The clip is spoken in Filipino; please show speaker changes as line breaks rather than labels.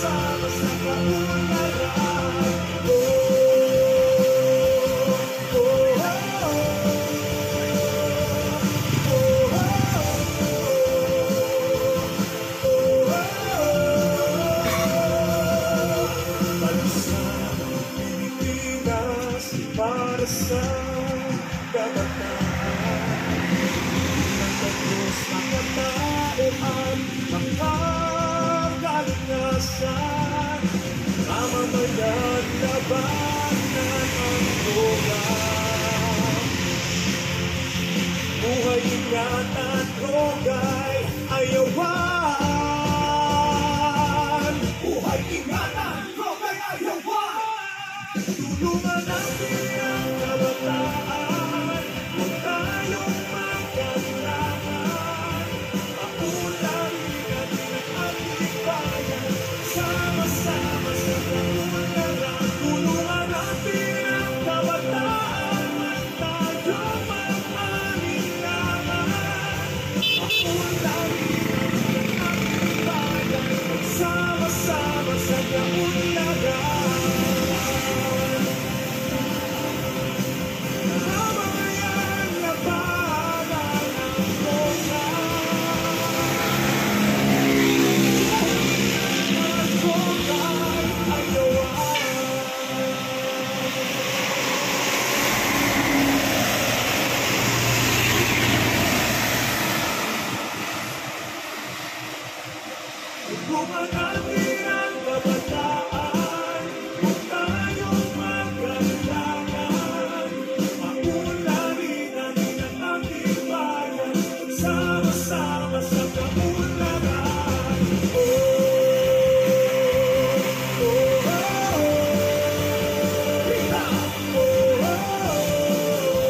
Sa kabataan Nagtapos na katauhan Mga kalinasan Mamamayan labanan ang program Buhay ingatan, droga'y ayawan. Buhay ingatan, droga'y ayawan Tulungan natin 在这无底 Natin ang kabataan